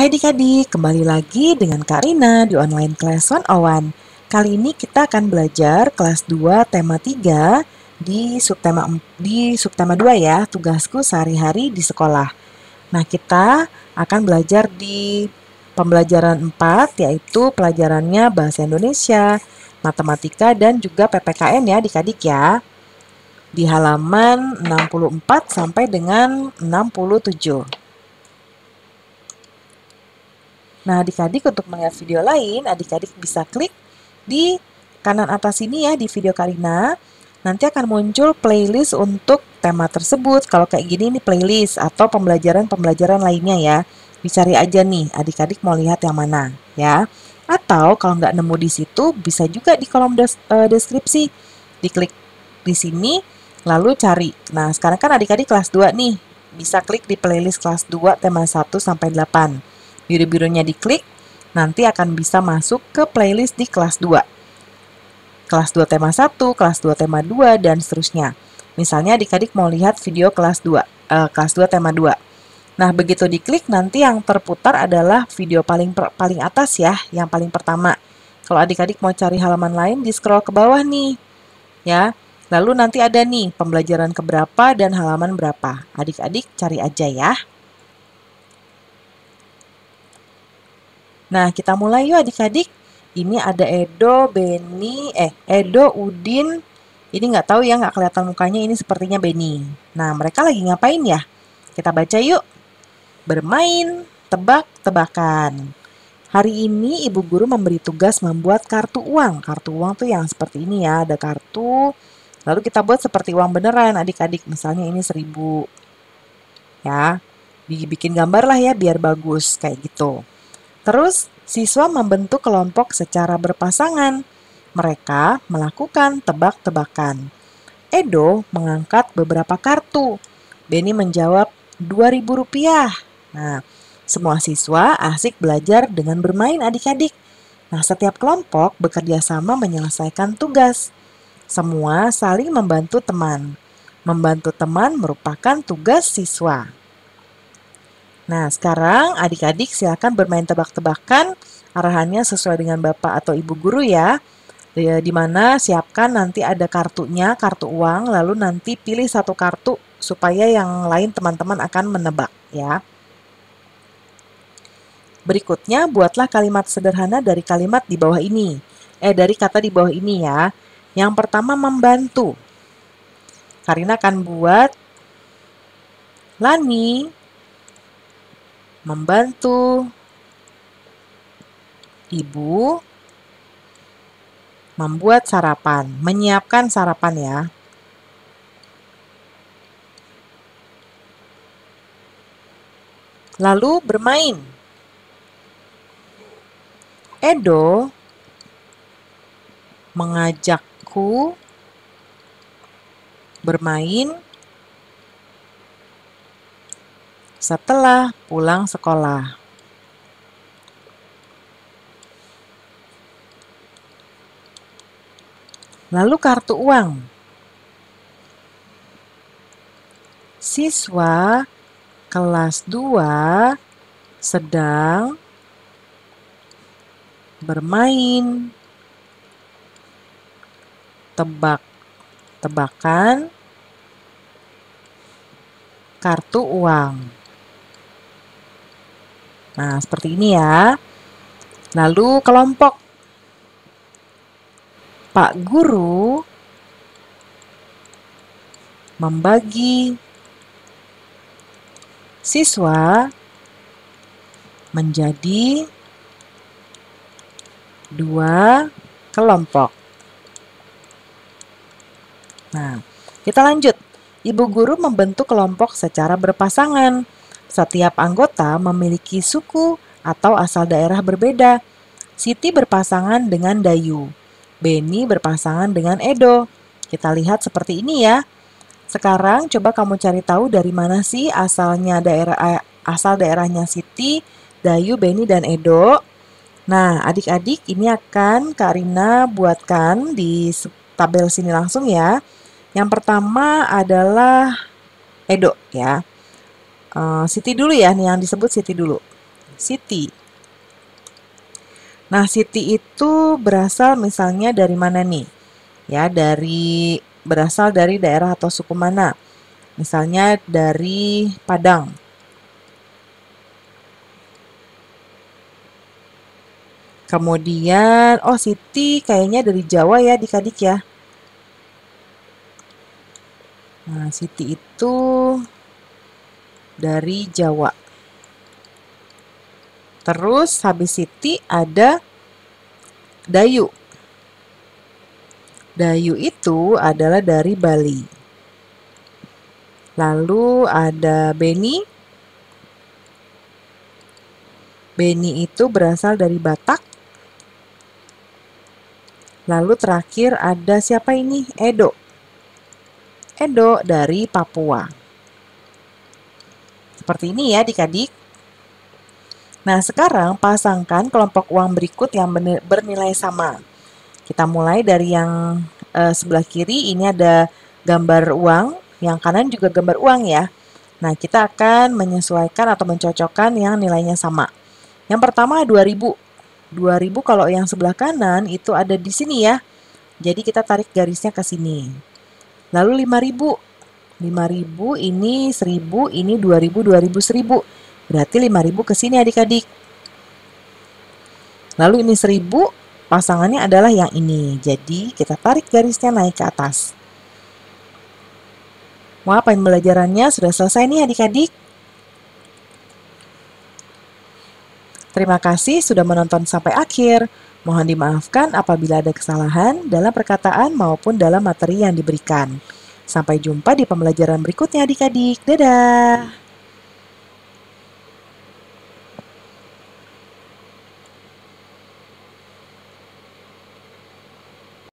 Hai adik-adik, kembali lagi dengan Kak Rina di online class 101. Kali ini kita akan belajar kelas 2 tema 3 di subtema di subtema 2 ya, tugasku sehari-hari di sekolah. Nah, kita akan belajar di pembelajaran 4 yaitu pelajarannya bahasa Indonesia, matematika dan juga PPKN ya adik-adik ya. Di halaman 64 sampai dengan 67. Nah, adik-adik untuk melihat video lain, adik-adik bisa klik di kanan atas ini ya di video Karina. Nanti akan muncul playlist untuk tema tersebut. Kalau kayak gini ini playlist atau pembelajaran-pembelajaran lainnya ya. Dicari aja nih, adik-adik mau lihat yang mana ya. Atau kalau nggak nemu di situ, bisa juga di kolom des uh, deskripsi. Diklik di sini, lalu cari. Nah, sekarang kan adik-adik kelas 2 nih. Bisa klik di playlist kelas 2 tema 1 sampai 8 biru-birunya diklik, nanti akan bisa masuk ke playlist di kelas 2. Kelas 2 tema 1, kelas 2 tema 2, dan seterusnya. Misalnya adik-adik mau lihat video kelas 2, uh, eh, kelas 2 tema 2. Nah, begitu diklik nanti yang terputar adalah video paling per, paling atas ya, yang paling pertama. Kalau adik-adik mau cari halaman lain, di scroll ke bawah nih. Ya. Lalu nanti ada nih pembelajaran keberapa dan halaman berapa. Adik-adik cari aja ya. Nah, kita mulai yuk adik-adik. Ini ada Edo, Beni, eh Edo, Udin. Ini nggak tahu ya, nggak kelihatan mukanya. Ini sepertinya Beni. Nah, mereka lagi ngapain ya? Kita baca yuk. Bermain, tebak-tebakan. Hari ini ibu guru memberi tugas membuat kartu uang. Kartu uang tuh yang seperti ini ya, ada kartu. Lalu kita buat seperti uang beneran adik-adik. Misalnya ini seribu. Ya, dibikin gambar lah ya biar bagus kayak gitu. Terus, siswa membentuk kelompok secara berpasangan. Mereka melakukan tebak-tebakan. Edo mengangkat beberapa kartu. Benny menjawab Rp2.000. Nah, semua siswa asik belajar dengan bermain adik-adik. Nah, setiap kelompok bekerja sama menyelesaikan tugas. Semua saling membantu teman. Membantu teman merupakan tugas siswa. Nah, sekarang adik-adik silakan bermain tebak-tebakan. Arahannya sesuai dengan Bapak atau Ibu guru ya. Di mana siapkan nanti ada kartunya, kartu uang, lalu nanti pilih satu kartu supaya yang lain teman-teman akan menebak ya. Berikutnya, buatlah kalimat sederhana dari kalimat di bawah ini. Eh, dari kata di bawah ini ya. Yang pertama, membantu. Karina akan buat Lani membantu ibu membuat sarapan, menyiapkan sarapan ya. Lalu bermain. Edo mengajakku bermain setelah pulang sekolah. Lalu kartu uang. Siswa kelas 2 sedang bermain tebak-tebakan kartu uang. Nah, seperti ini ya. Lalu kelompok Pak Guru membagi siswa menjadi dua kelompok. Nah, kita lanjut. Ibu guru membentuk kelompok secara berpasangan. Setiap anggota memiliki suku atau asal daerah berbeda. Siti berpasangan dengan Dayu. Beni berpasangan dengan Edo. Kita lihat seperti ini ya. Sekarang coba kamu cari tahu dari mana sih asalnya daerah eh, asal daerahnya Siti, Dayu, Beni dan Edo. Nah, adik-adik ini akan Karina buatkan di tabel sini langsung ya. Yang pertama adalah Edo ya. Uh, Siti dulu ya, nih yang disebut Siti dulu. Siti. Nah, Siti itu berasal misalnya dari mana nih? Ya, dari berasal dari daerah atau suku mana? Misalnya dari Padang. Kemudian, oh Siti kayaknya dari Jawa ya adik-adik ya. Nah, Siti itu dari Jawa. Terus habis Siti ada Dayu. Dayu itu adalah dari Bali. Lalu ada Beni. Beni itu berasal dari Batak. Lalu terakhir ada siapa ini? Edo. Edo dari Papua. Seperti ini ya adik-adik. Nah sekarang pasangkan kelompok uang berikut yang bernilai sama. Kita mulai dari yang uh, sebelah kiri ini ada gambar uang, yang kanan juga gambar uang ya. Nah kita akan menyesuaikan atau mencocokkan yang nilainya sama. Yang pertama 2000. 2000 kalau yang sebelah kanan itu ada di sini ya. Jadi kita tarik garisnya ke sini. Lalu 5000. 5000 ini 1000, ini 2000, 2000, 1000. Berarti 5000 ke sini adik-adik. Lalu ini 1000, pasangannya adalah yang ini. Jadi kita tarik garisnya naik ke atas. Wah, pembelajarannya sudah selesai nih adik-adik. Terima kasih sudah menonton sampai akhir. Mohon dimaafkan apabila ada kesalahan dalam perkataan maupun dalam materi yang diberikan. Sampai jumpa di pembelajaran berikutnya adik-adik. Dadah!